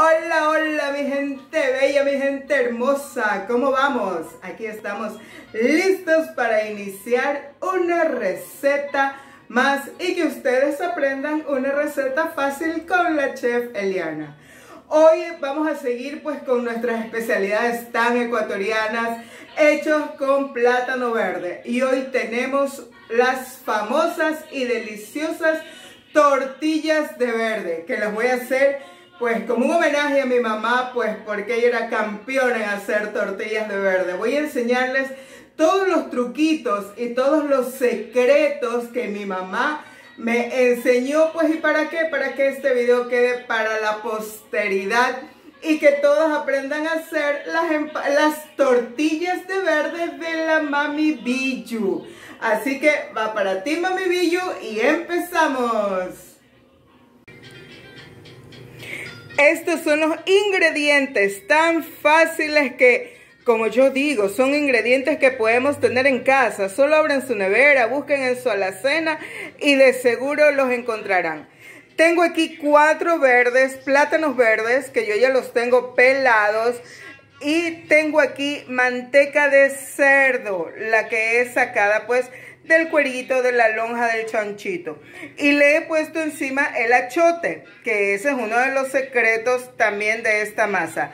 Hola, hola mi gente bella, mi gente hermosa, ¿cómo vamos? Aquí estamos listos para iniciar una receta más y que ustedes aprendan una receta fácil con la chef Eliana. Hoy vamos a seguir pues con nuestras especialidades tan ecuatorianas hechos con plátano verde y hoy tenemos las famosas y deliciosas tortillas de verde que las voy a hacer pues como un homenaje a mi mamá, pues porque ella era campeona en hacer tortillas de verde. Voy a enseñarles todos los truquitos y todos los secretos que mi mamá me enseñó, pues y para qué, para que este video quede para la posteridad y que todos aprendan a hacer las, las tortillas de verde de la Mami Biju. Así que va para ti Mami Biju y empezamos. Estos son los ingredientes tan fáciles que, como yo digo, son ingredientes que podemos tener en casa. Solo abran su nevera, busquen en su alacena y de seguro los encontrarán. Tengo aquí cuatro verdes, plátanos verdes, que yo ya los tengo pelados. Y tengo aquí manteca de cerdo, la que es sacada pues del cuerito de la lonja del chanchito. Y le he puesto encima el achote, que ese es uno de los secretos también de esta masa.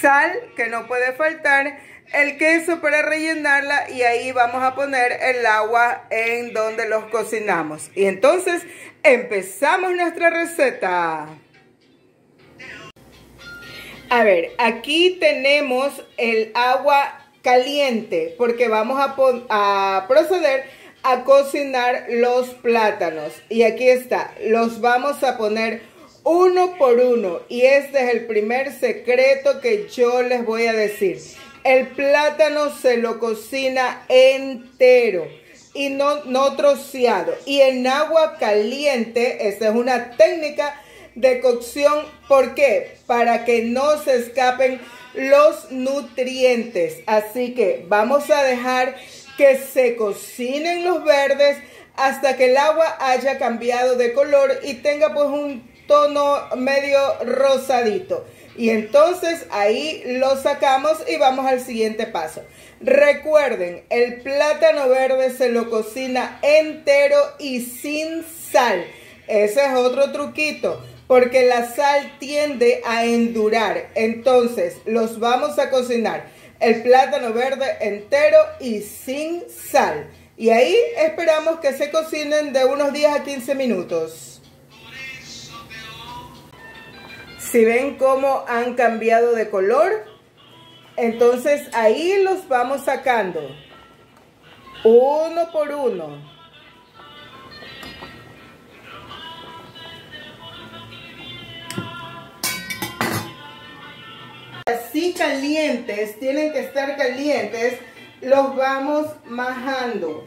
Sal, que no puede faltar, el queso para rellenarla y ahí vamos a poner el agua en donde los cocinamos. Y entonces empezamos nuestra receta. A ver, aquí tenemos el agua caliente porque vamos a, a proceder a cocinar los plátanos. Y aquí está, los vamos a poner uno por uno. Y este es el primer secreto que yo les voy a decir. El plátano se lo cocina entero y no, no troceado. Y en agua caliente, esta es una técnica de cocción. ¿Por qué? Para que no se escapen los nutrientes. Así que vamos a dejar que se cocinen los verdes hasta que el agua haya cambiado de color y tenga pues un tono medio rosadito. Y entonces ahí lo sacamos y vamos al siguiente paso. Recuerden, el plátano verde se lo cocina entero y sin sal. Ese es otro truquito, porque la sal tiende a endurar. Entonces los vamos a cocinar el plátano verde entero y sin sal. Y ahí esperamos que se cocinen de unos 10 a 15 minutos. Si ven cómo han cambiado de color, entonces ahí los vamos sacando. Uno por uno. Calientes, tienen que estar calientes, los vamos majando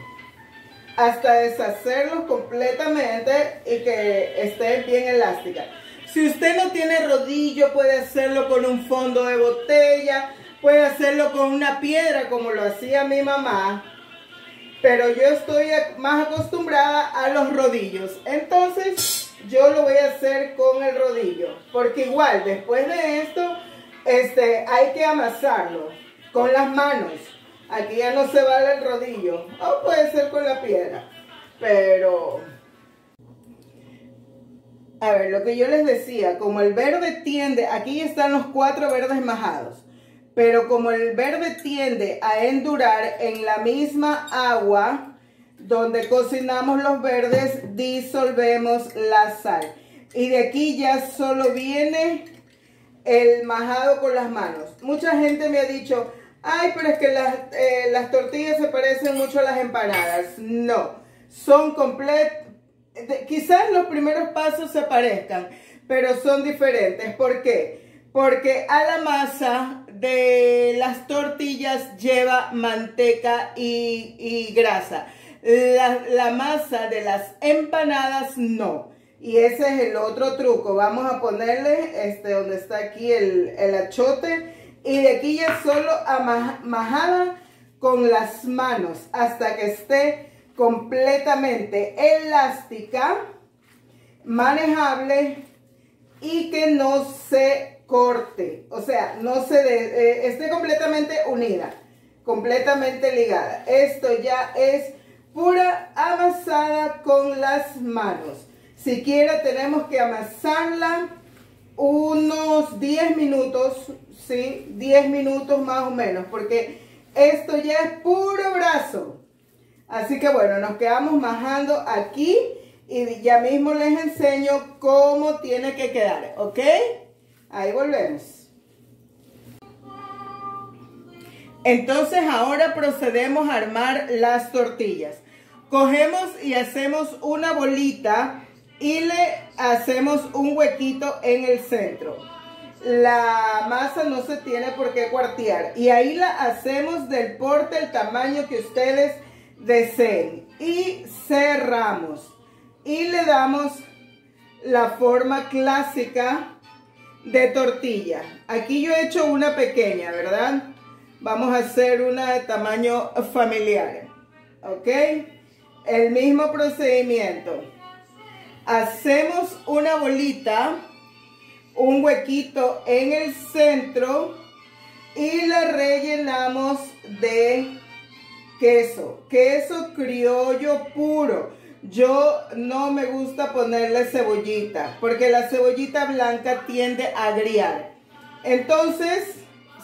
hasta deshacerlos completamente y que estén bien elásticas. Si usted no tiene rodillo, puede hacerlo con un fondo de botella, puede hacerlo con una piedra como lo hacía mi mamá, pero yo estoy más acostumbrada a los rodillos. Entonces, yo lo voy a hacer con el rodillo, porque igual, después de esto, este, hay que amasarlo con las manos. Aquí ya no se vale el rodillo. O puede ser con la piedra. Pero... A ver, lo que yo les decía, como el verde tiende, aquí están los cuatro verdes majados, pero como el verde tiende a endurar en la misma agua donde cocinamos los verdes, disolvemos la sal. Y de aquí ya solo viene el majado con las manos. Mucha gente me ha dicho, ay, pero es que las, eh, las tortillas se parecen mucho a las empanadas. No, son completas. Quizás los primeros pasos se parezcan, pero son diferentes. ¿Por qué? Porque a la masa de las tortillas lleva manteca y, grasa. La masa de las empanadas no. Y ese es el otro truco. Vamos a ponerle este donde está aquí el, achote. Y de aquí ya solo amajada con las manos hasta que esté completamente elástica, manejable y que no se corte, o sea, no se eh, esté completamente unida, completamente ligada. Esto ya es pura amasada con las manos. Siquiera tenemos que amasarla unos 10 minutos, ¿sí? 10 minutos más o menos, porque esto ya es puro brazo. Así que bueno, nos quedamos majando aquí y ya mismo les enseño cómo tiene que quedar, ¿ok? Ahí volvemos. Entonces ahora procedemos a armar las tortillas. Cogemos y hacemos una bolita y le hacemos un huequito en el centro. La masa no se tiene por qué cuartear y ahí la hacemos del porte, el tamaño que ustedes deseen y cerramos y le damos la forma clásica de tortilla. Aquí yo he hecho una pequeña, ¿verdad? Vamos a hacer una de tamaño familiar. ¿Ok? El mismo procedimiento. Hacemos una bolita, un huequito en el centro y la rellenamos de queso. Queso criollo puro. Yo no me gusta ponerle cebollita porque la cebollita blanca tiende a agriar. Entonces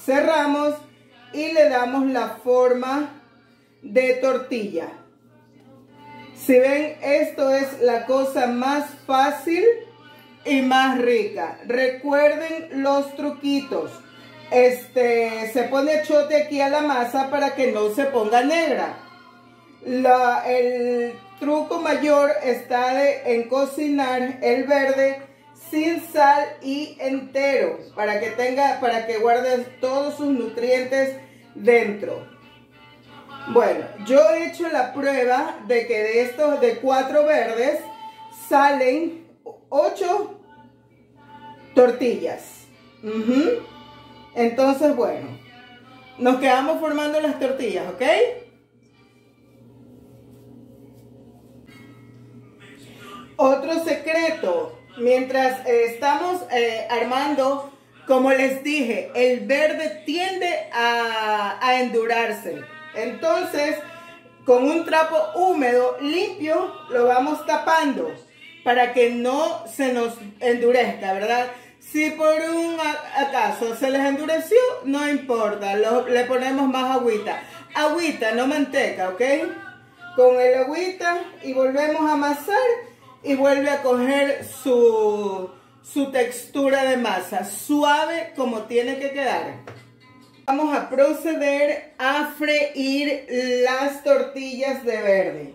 cerramos y le damos la forma de tortilla. Si ven, esto es la cosa más fácil y más rica. Recuerden los truquitos. Este, se pone chote aquí a la masa para que no se ponga negra. El truco mayor está en cocinar el verde sin sal y entero para que tenga, para que guarde todos sus nutrientes dentro. Bueno, yo he hecho la prueba de que de estos, de cuatro verdes, salen ocho tortillas. Entonces, bueno, nos quedamos formando las tortillas, ¿ok? Otro secreto, mientras eh, estamos eh, armando, como les dije, el verde tiende a, a endurarse. Entonces, con un trapo húmedo, limpio, lo vamos tapando para que no se nos endurezca, ¿verdad? Si por un acaso se les endureció, no importa, le ponemos más agüita. Agüita, no manteca, ¿ok? Con el agüita y volvemos a amasar y vuelve a coger su, su textura de masa, suave como tiene que quedar. Vamos a proceder a freír las tortillas de verde.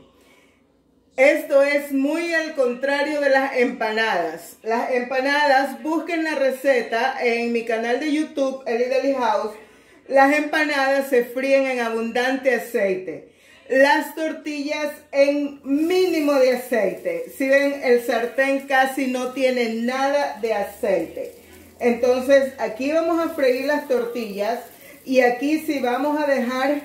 Esto es muy al contrario de las empanadas. Las empanadas, busquen la receta en mi canal de YouTube, Eli Deli House. Las empanadas se fríen en abundante aceite. Las tortillas en mínimo de aceite. Si ven, el sartén casi no tiene nada de aceite. Entonces, aquí vamos a freír las tortillas y aquí sí vamos a dejar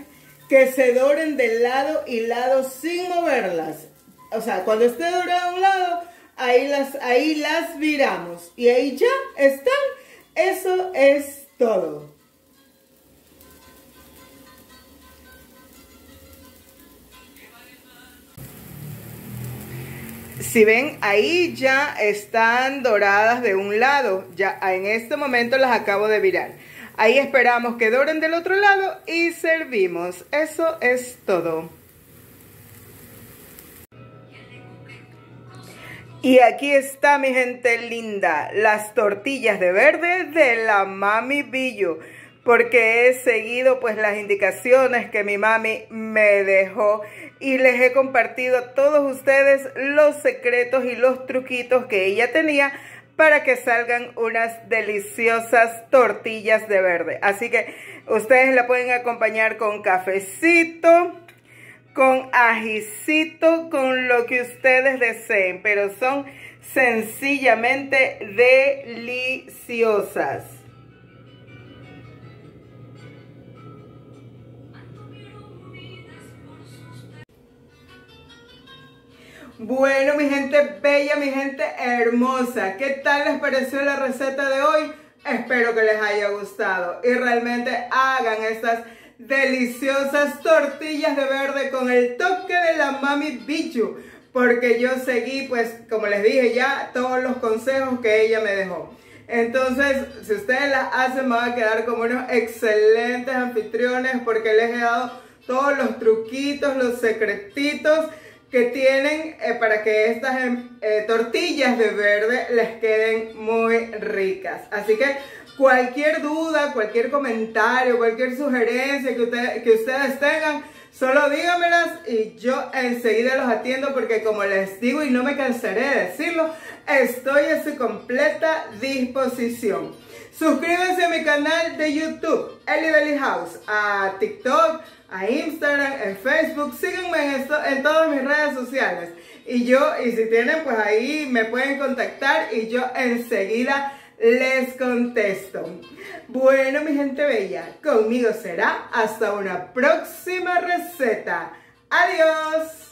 que se doren de lado y lado sin moverlas. O sea, cuando esté dorado a un lado, ahí las, ahí las viramos. Y ahí ya están. Eso es todo. Si ven, ahí ya están doradas de un lado. Ya en este momento las acabo de virar. Ahí esperamos que doren del otro lado y servimos. Eso es todo. Y aquí está mi gente linda, las tortillas de verde de la Mami Billo, porque he seguido pues las indicaciones que mi mami me dejó y les he compartido a todos ustedes los secretos y los truquitos que ella tenía para que salgan unas deliciosas tortillas de verde. Así que ustedes la pueden acompañar con cafecito, con ajicito, con lo que ustedes deseen, pero son sencillamente deliciosas. Bueno, mi gente bella, mi gente hermosa, ¿qué tal les pareció la receta de hoy? Espero que les haya gustado y realmente hagan estas deliciosas tortillas de verde con el toque de la mami bichu porque yo seguí pues como les dije ya todos los consejos que ella me dejó. Entonces, si ustedes las hacen, van a quedar como unos excelentes anfitriones porque les he dado todos los truquitos, los secretitos que tienen eh, para que estas em, eh, tortillas de verde les queden muy ricas. Así que cualquier duda, cualquier comentario, cualquier sugerencia que, que ustedes tengan, solo dígamelas y yo enseguida los atiendo porque como les digo y no me cansaré de decirlo, estoy a su completa disposición. Suscríbanse a mi canal de YouTube, Eli Belly House, a TikTok, a Instagram, en Facebook, síganme en, esto, en todas mis redes sociales. Y yo, y si tienen, pues ahí me pueden contactar y yo enseguida les contesto. Bueno, mi gente bella, conmigo será hasta una próxima receta. Adiós.